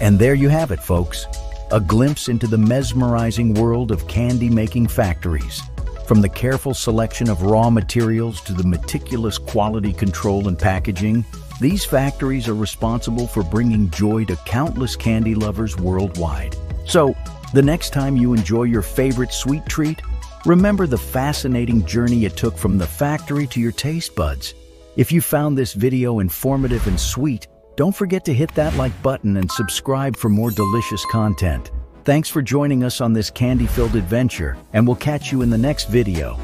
And there you have it, folks. A glimpse into the mesmerizing world of candy-making factories. From the careful selection of raw materials to the meticulous quality control and packaging, these factories are responsible for bringing joy to countless candy lovers worldwide. So, the next time you enjoy your favorite sweet treat, remember the fascinating journey it took from the factory to your taste buds. If you found this video informative and sweet, don't forget to hit that like button and subscribe for more delicious content. Thanks for joining us on this candy-filled adventure, and we'll catch you in the next video.